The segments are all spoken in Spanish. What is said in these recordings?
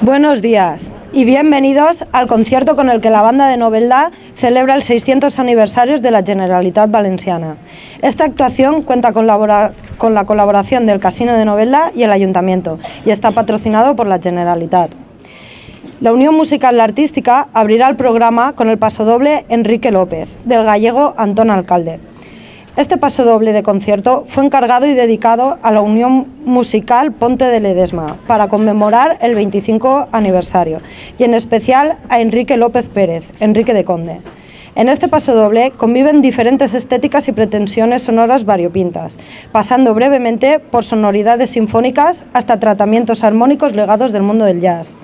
Buenos días y bienvenidos al concierto con el que la banda de Novelda celebra el 600 aniversario de la Generalitat Valenciana. Esta actuación cuenta con, la colaboración del Casino de Novelda y el Ayuntamiento y está patrocinado por la Generalitat. La Unión Musical Artística abrirá el programa con el pasodoble Enrique López, del gallego Antón Alcalde. Este paso doble de concierto fue encargado y dedicado a la Unión Musical Ponte de Ledesma para conmemorar el 25 aniversario y en especial a Enrique López Pérez, Enrique de Conde. En este paso doble conviven diferentes estéticas y pretensiones sonoras variopintas, pasando brevemente por sonoridades sinfónicas hasta tratamientos armónicos legados del mundo del jazz.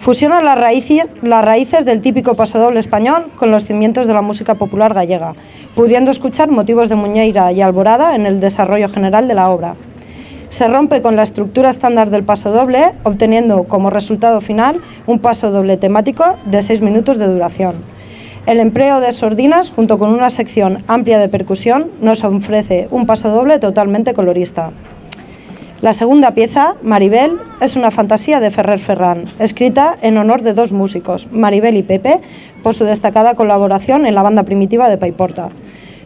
Fusiona las raíces, del típico pasodoble español con los cimientos de la música popular gallega, pudiendo escuchar motivos de Muñeira y Alborada en el desarrollo general de la obra. Se rompe con la estructura estándar del pasodoble, obteniendo como resultado final un pasodoble temático de seis minutos de duración. El empleo de sordinas, junto con una sección amplia de percusión, nos ofrece un pasodoble totalmente colorista. La segunda pieza, Maribel, es una fantasía de Ferrer Ferran, escrita en honor de dos músicos, Maribel y Pepe, por su destacada colaboración en la banda primitiva de Paiporta.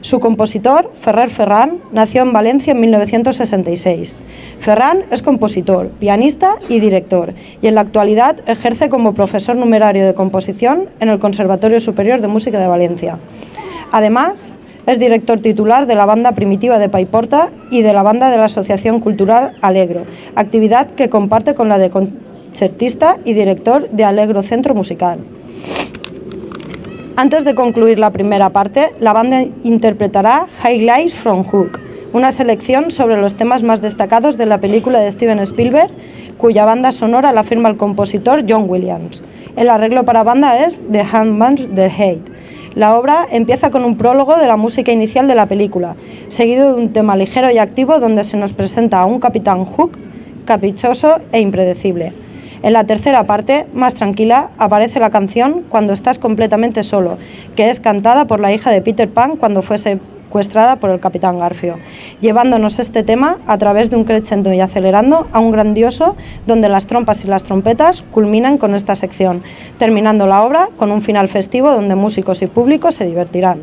Su compositor, Ferrer Ferran, nació en Valencia en 1966. Ferran es compositor, pianista y director, y en la actualidad ejerce como profesor numerario de composición en el Conservatorio Superior de Música de Valencia. Además, es director titular de la banda primitiva de Paiporta y de la banda de la Asociación Cultural Alegro, actividad que comparte con la de concertista y director de Alegro Centro Musical. Antes de concluir la primera parte, la banda interpretará Highlights from Hook, una selección sobre los temas más destacados de la película de Steven Spielberg, cuya banda sonora la firma el compositor John Williams. El arreglo para banda es The Handman's The Hate la obra empieza con un prólogo de la música inicial de la película, seguido de un tema ligero y activo donde se nos presenta a un capitán Hook caprichoso e impredecible. En la tercera parte, más tranquila, aparece la canción Cuando estás completamente solo, que es cantada por la hija de Peter Pan cuando fuese secuestrada por el capitán Garfio, llevándonos este tema a través de un crescendo y acelerando a un grandioso donde las trompas y las trompetas culminan con esta sección, terminando la obra con un final festivo donde músicos y públicos se divertirán.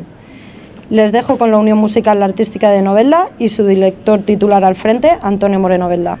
Les dejo con la Unión Musical Artística de Novelda y su director titular al frente, Antonio Moreno Velda.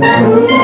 Música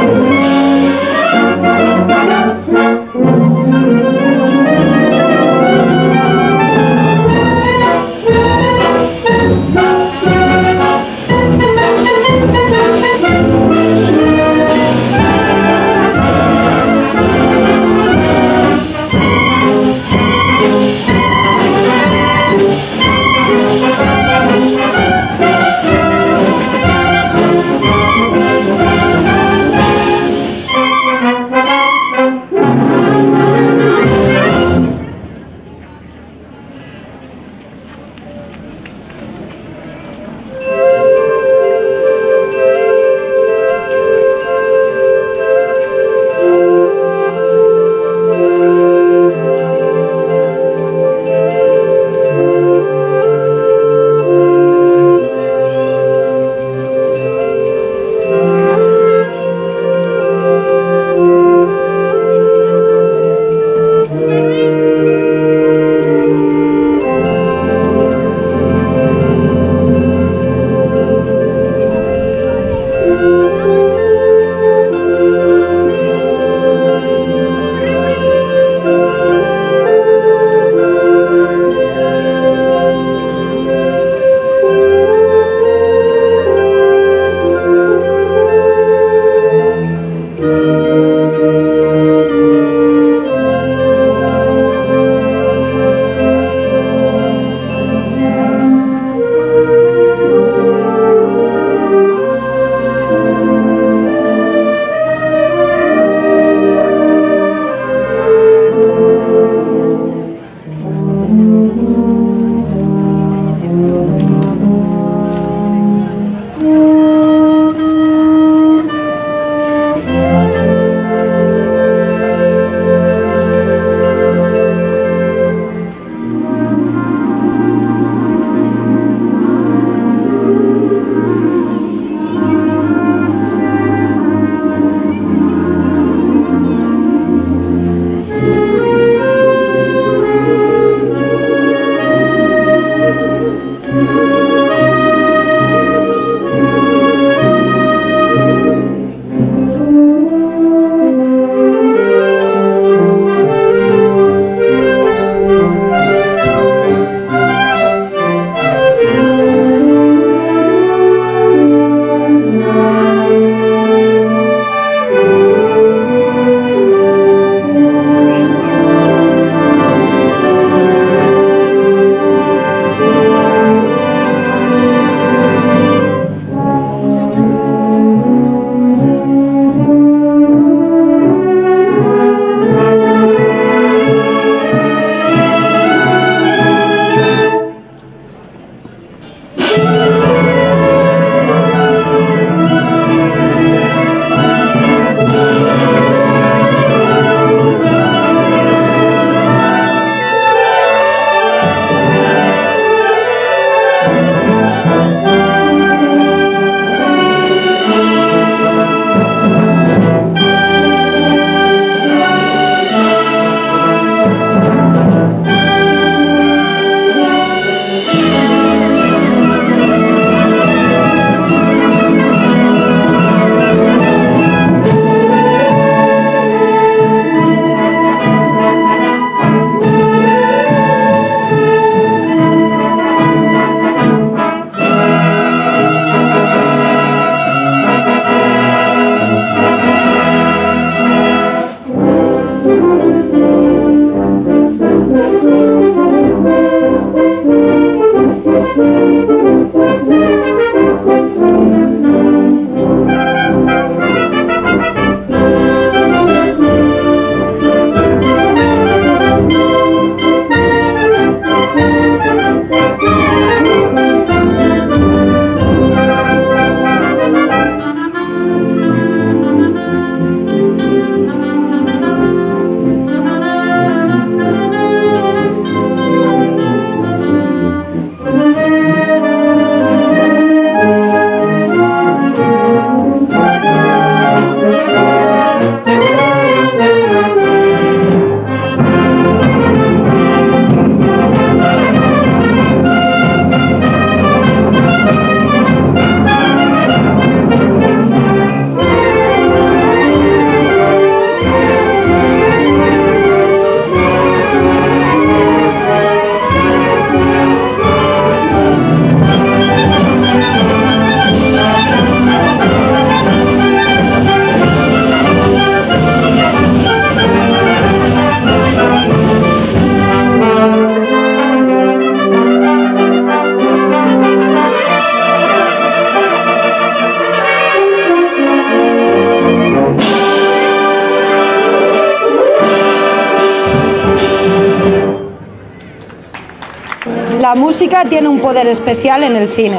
tiene un poder especial en el cine.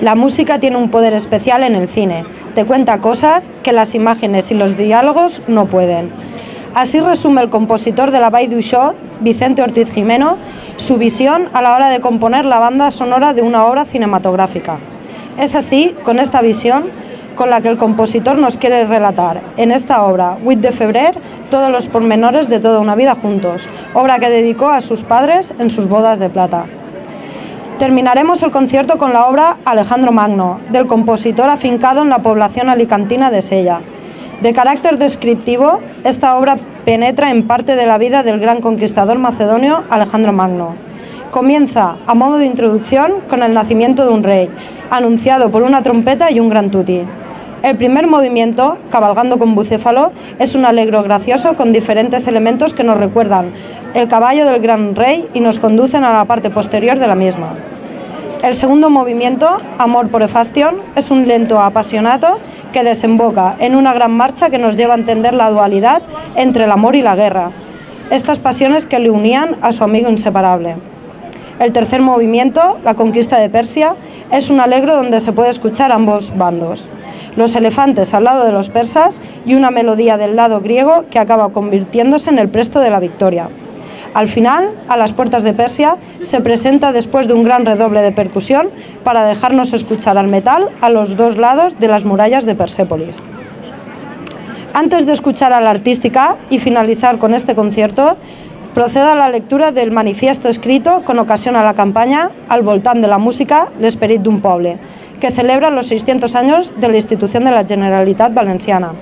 La música tiene un poder especial en el cine. Te cuenta cosas que las imágenes y los diálogos no pueden. Así resume el compositor de la Baidu Show, Vicente Ortiz Jimeno, su visión a la hora de componer la banda sonora de una obra cinematográfica. Es así, con esta visión, con la que el compositor nos quiere relatar en esta obra, With de Febrer, todos los pormenores de toda una vida juntos, obra que dedicó a sus padres en sus bodas de plata. Terminaremos el concierto con la obra Alejandro Magno, del compositor afincado en la población alicantina de Sella. De carácter descriptivo, esta obra penetra en parte de la vida del gran conquistador macedonio Alejandro Magno. Comienza, a modo de introducción, con el nacimiento de un rey, anunciado por una trompeta y un gran tutti. El primer movimiento, Cabalgando con Bucéfalo, es un alegro gracioso con diferentes elementos que nos recuerdan el caballo del gran rey y nos conducen a la parte posterior de la misma. El segundo movimiento, Amor por Efastion, es un lento apasionato que desemboca en una gran marcha que nos lleva a entender la dualidad entre el amor y la guerra, estas pasiones que le unían a su amigo inseparable. El tercer movimiento, la conquista de Persia, es un alegro donde se puede escuchar ambos bandos, los elefantes al lado de los persas y una melodía del lado griego que acaba convirtiéndose en el presto de la victoria. Al final, a las puertas de Persia, se presenta después de un gran redoble de percusión para dejarnos escuchar al metal a los dos lados de las murallas de Persépolis. Antes de escuchar a la artística y finalizar con este concierto, procedo a la lectura del manifiesto escrito con ocasión a la campaña Al voltant de la música, l'Esperit d'un poble, que celebra los 600 años de la institución de la Generalitat Valenciana.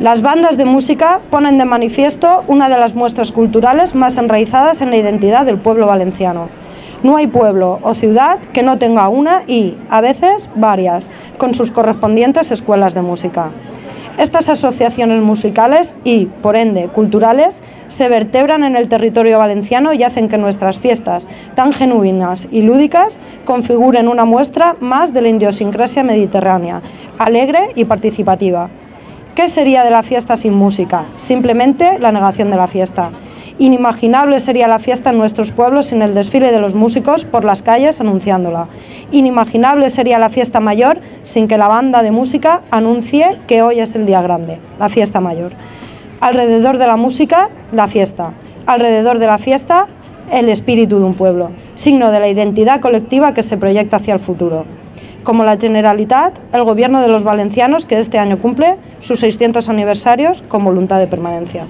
Las bandas de música ponen de manifiesto una de las muestras culturales más enraizadas en la identidad del pueblo valenciano. No hay pueblo o ciudad que no tenga una y, a veces, varias, con sus correspondientes escuelas de música. Estas asociaciones musicales y, por ende, culturales, se vertebran en el territorio valenciano y hacen que nuestras fiestas, tan genuinas y lúdicas, configuren una muestra más de la idiosincrasia mediterránea, alegre y participativa. ¿Qué sería de la fiesta sin música? Simplemente la negación de la fiesta. Inimaginable sería la fiesta en nuestros pueblos sin el desfile de los músicos por las calles anunciándola. Inimaginable sería la fiesta mayor sin que la banda de música anuncie que hoy es el día grande, la fiesta mayor. Alrededor de la música, la fiesta. Alrededor de la fiesta, el espíritu de un pueblo, signo de la identidad colectiva que se proyecta hacia el futuro como la Generalitat, el gobierno de los valencianos que este año cumple sus 600 aniversarios con voluntad de permanencia.